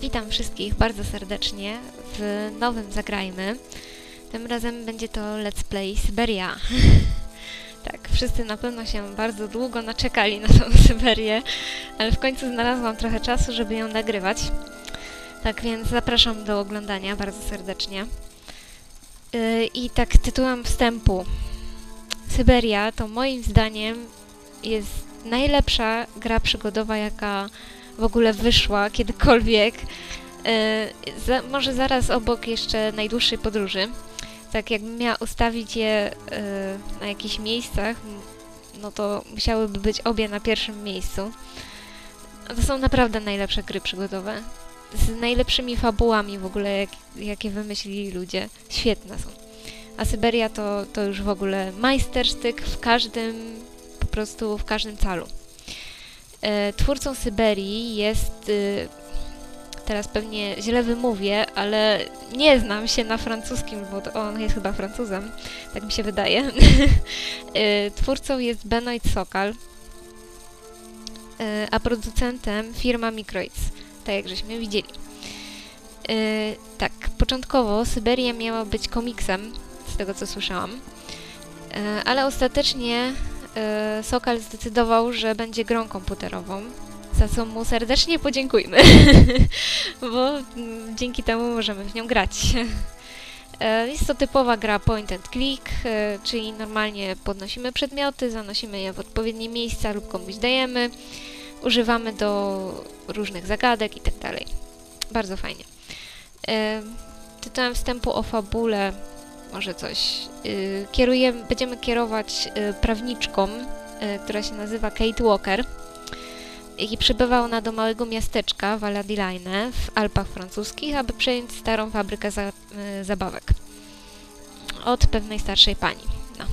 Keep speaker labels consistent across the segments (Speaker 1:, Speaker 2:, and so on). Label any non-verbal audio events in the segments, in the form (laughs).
Speaker 1: witam wszystkich bardzo serdecznie w nowym Zagrajmy. Tym razem będzie to Let's Play Syberia. (laughs) tak, wszyscy na pewno się bardzo długo naczekali na tą Syberię, ale w końcu znalazłam trochę czasu, żeby ją nagrywać. Tak więc zapraszam do oglądania bardzo serdecznie. Yy, I tak tytułem wstępu. Syberia to moim zdaniem jest najlepsza gra przygodowa, jaka w ogóle wyszła kiedykolwiek. E, za, może zaraz obok jeszcze najdłuższej podróży. Tak jakbym miała ustawić je e, na jakichś miejscach, no to musiałyby być obie na pierwszym miejscu. To są naprawdę najlepsze gry przygodowe. Z najlepszymi fabułami w ogóle, jak, jakie wymyślili ludzie. Świetne są. A Syberia to, to już w ogóle majstersztyk w każdym, po prostu w każdym calu. E, twórcą Syberii jest, y, teraz pewnie źle wymówię, ale nie znam się na francuskim, bo on jest chyba Francuzem, tak mi się wydaje. (laughs) E, twórcą jest Benoit Sokal, e, a producentem firma Microids, tak jak żeśmy widzieli. Tak, początkowo Syberia miała być komiksem, z tego co słyszałam, ale ostatecznie Sokal zdecydował, że będzie grą komputerową, za co mu serdecznie podziękujmy, (laughs) bo mm, dzięki temu możemy w nią grać. E, (laughs) jest to typowa gra point and click, e, czyli normalnie podnosimy przedmioty, zanosimy je w odpowiednie miejsca lub komuś dajemy, używamy do różnych zagadek itd. Tak Bardzo fajnie. Tytułem wstępu o fabule może coś. Y, kierujemy, będziemy kierować y, prawniczką, y, która się nazywa Kate Walker i przybywa ona do małego miasteczka Valadiline w Alpach francuskich, aby przejąć starą fabrykę za, zabawek od pewnej starszej pani. No.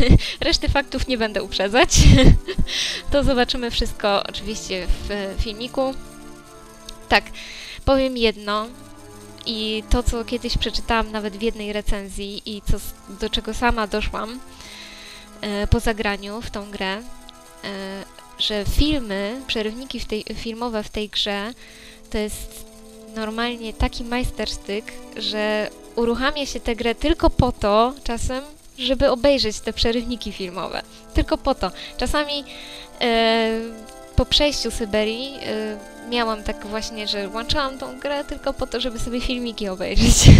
Speaker 1: (laughs) Reszty faktów nie będę uprzedzać. (laughs) to zobaczymy wszystko oczywiście w filmiku. Tak, powiem jedno. I to, co kiedyś przeczytałam nawet w jednej recenzji i co, do czego sama doszłam e, po zagraniu w tą grę, e, że filmy, przerywniki w tej, filmowe w tej grze to jest normalnie taki majstersztyk, że uruchamia się tę grę tylko po to czasem, żeby obejrzeć te przerywniki filmowe. Tylko po to. Czasami e, po przejściu Syberii y, miałam tak właśnie, że włączałam tą grę tylko po to, żeby sobie filmiki obejrzeć.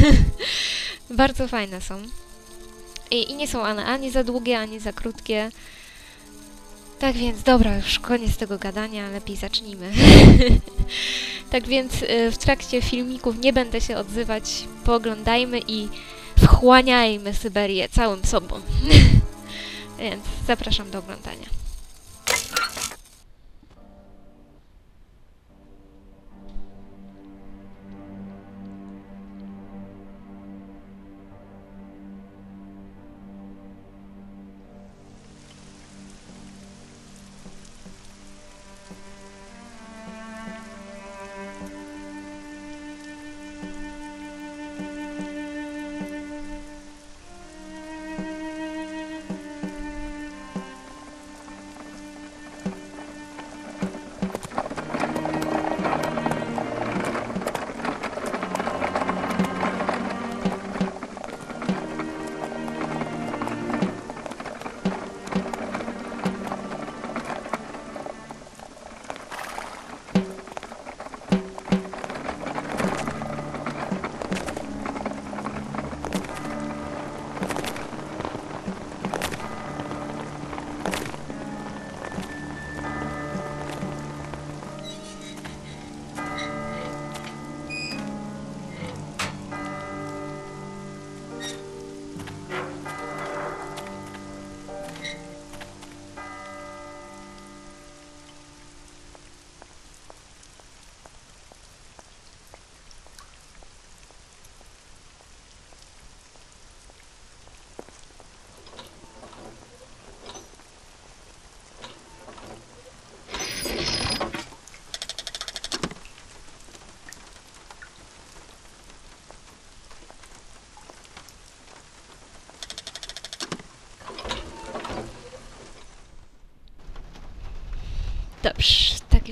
Speaker 1: (laughs) Bardzo fajne są. I, I, nie są ani, ani za długie, ani za krótkie. Tak więc, dobra, już koniec tego gadania, lepiej zacznijmy. (laughs) tak więc y, w trakcie filmików nie będę się odzywać, pooglądajmy i wchłaniajmy Syberię całym sobą. (laughs) więc zapraszam do oglądania.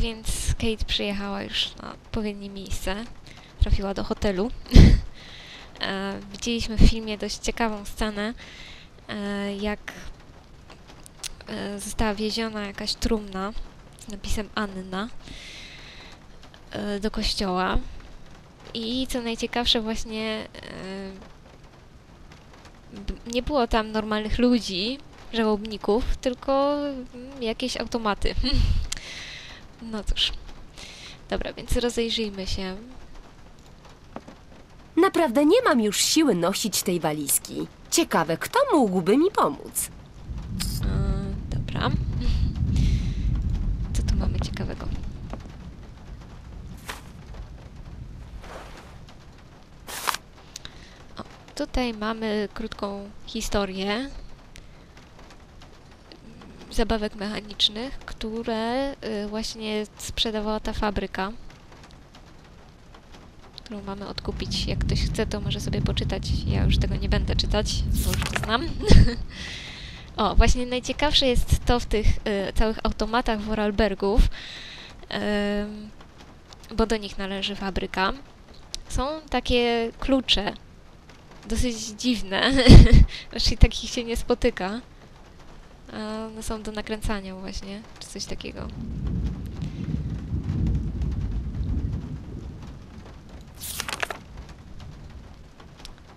Speaker 1: Więc Kate przyjechała już na odpowiednie miejsce. Trafiła do hotelu. (laughs) e, widzieliśmy w filmie dość ciekawą scenę, e, jak e, została wieziona jakaś trumna z napisem Anna do kościoła. I co najciekawsze, właśnie nie było tam normalnych ludzi, żałobników, tylko jakieś automaty. (laughs) no cóż. Dobra, więc rozejrzyjmy się.
Speaker 2: Naprawdę nie mam już siły nosić tej walizki. Ciekawe, kto mógłby mi pomóc?
Speaker 1: E, dobra. Co tu mamy ciekawego? O, tutaj mamy krótką historię zabawek mechanicznych, które y, właśnie sprzedawała ta fabryka, którą mamy odkupić. Jak ktoś chce, to może sobie poczytać. Ja już tego nie będę czytać, bo już to znam. (laughs) O, właśnie najciekawsze jest to w tych y, całych automatach Vorarlbergów, ym, bo do nich należy fabryka. Są takie klucze, dosyć dziwne, (laughs) raczej takich się nie spotyka. One są do nakręcania właśnie, czy coś takiego.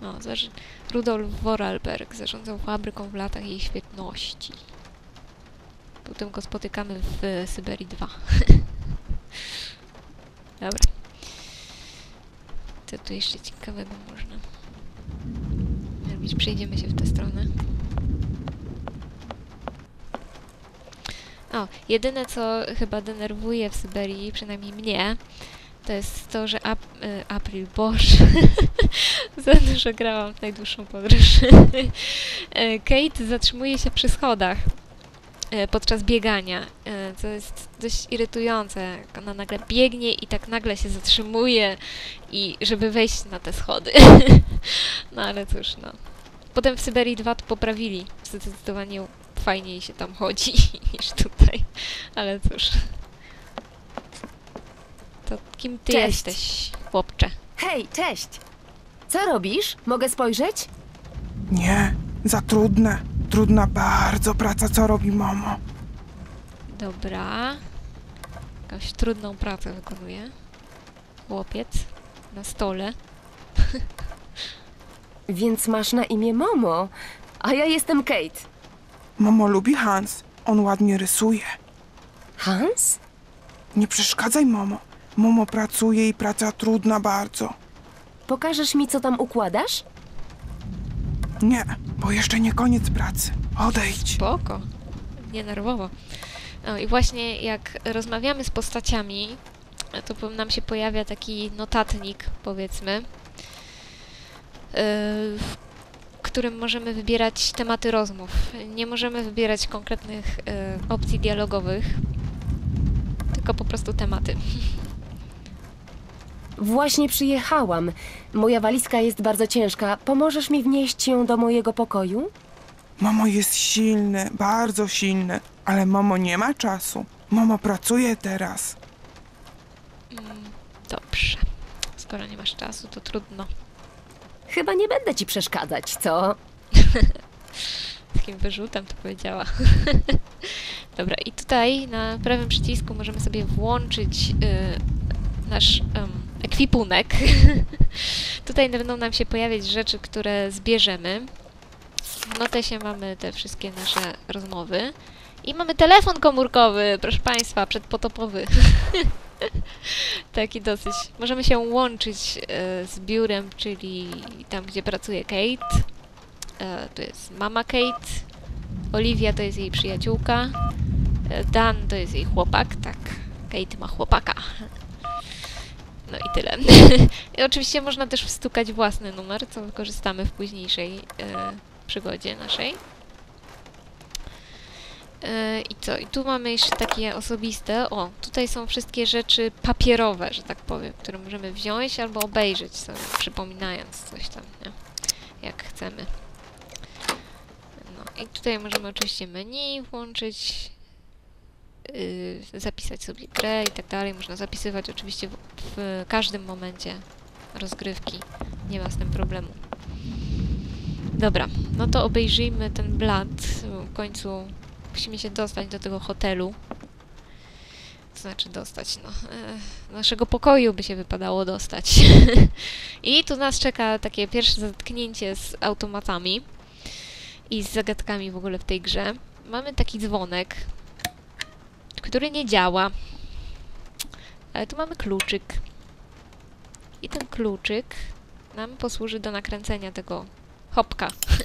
Speaker 1: O, zaż- Rudolf Vorarlberg zarządzał fabryką w latach jej świetności. Potem go spotykamy w Syberii 2. (laughs) Dobra. Co tu jeszcze ciekawego można zrobić? Przejdziemy się w tę stronę. O, jedyne co chyba denerwuje w Syberii, przynajmniej mnie, to jest to, że ap y, April, Boże, (laughs) za dużo grałam w najdłuższą podróż. (laughs) E, Kate zatrzymuje się przy schodach e, podczas biegania, e, co jest dość irytujące. jak Ona nagle biegnie i tak nagle się zatrzymuje i żeby wejść na te schody. (laughs) no ale cóż, no. Potem w Syberii 2 to poprawili. Zdecydowanie fajniej się tam chodzi (laughs) niż tutaj. Ale cóż. To kim ty
Speaker 2: Cześć.
Speaker 1: jesteś, chłopcze?
Speaker 2: Hej, cześć! Co robisz? Mogę spojrzeć?
Speaker 3: Nie, za trudne. Trudna bardzo praca, co robi mamo.
Speaker 1: Dobra. Jakąś trudną pracę wykonuje. Chłopiec na stole. (laughs)
Speaker 2: Więc masz na imię Momo, a ja jestem Kate.
Speaker 3: Mamo lubi Hans. On ładnie rysuje.
Speaker 2: Hans?
Speaker 3: Nie przeszkadzaj, mamo. Mamo pracuje i praca trudna bardzo.
Speaker 2: Pokażesz mi, co tam układasz?
Speaker 3: Nie, bo jeszcze nie koniec pracy. Odejdź.
Speaker 1: Spoko. Nie nerwowo. No i właśnie jak rozmawiamy z postaciami, to po- nam się pojawia taki notatnik, powiedzmy, yy, którym możemy wybierać tematy rozmów. Nie możemy wybierać konkretnych yy, opcji dialogowych, tylko po prostu tematy.
Speaker 2: Właśnie przyjechałam. Moja walizka jest bardzo ciężka. Pomożesz mi wnieść ją do mojego pokoju?
Speaker 3: Mamo jest silny, bardzo silny, ale mamo nie ma czasu. Mamo pracuje teraz.
Speaker 1: Mm, Dobrze. Skoro nie masz czasu, to trudno.
Speaker 2: Chyba nie będę ci przeszkadzać, co?
Speaker 1: Takim wyrzutem to powiedziała. (laughs) Dobra, i tutaj na prawym przycisku możemy sobie włączyć y, nasz em, ekwipunek. (laughs) tutaj będą nam się pojawiać rzeczy, które zbierzemy. W notesie mamy te wszystkie nasze rozmowy. I mamy telefon komórkowy, proszę Państwa, przedpotopowy. (laughs) Taki dosyć. Możemy się łączyć y, z biurem, czyli tam, gdzie pracuje Kate. E, to jest mama Kate, Olivia to jest jej przyjaciółka, e, Dan to jest jej chłopak, tak, Kate ma chłopaka. No i tyle. (laughs) I oczywiście można też wstukać własny numer, co wykorzystamy w późniejszej e, przygodzie naszej. I co? I tu mamy jeszcze takie osobiste. O, tutaj są wszystkie rzeczy papierowe, że tak powiem, które możemy wziąć albo obejrzeć sobie, przypominając coś tam, nie? Jak chcemy. No i tutaj możemy oczywiście menu włączyć. y, zapisać sobie grę i tak dalej. Można zapisywać oczywiście w, w każdym momencie rozgrywki. Nie ma z tym problemu. Dobra, no to obejrzyjmy ten blat. W końcu musimy się dostać do tego hotelu. To znaczy dostać, no. E, naszego pokoju by się wypadało dostać. (laughs) I tu nas czeka takie pierwsze zetknięcie z automatami i z zagadkami w ogóle w tej grze. Mamy taki dzwonek, który nie działa. Ale tu mamy kluczyk. I ten kluczyk nam posłuży do nakręcenia tego hopka. (laughs)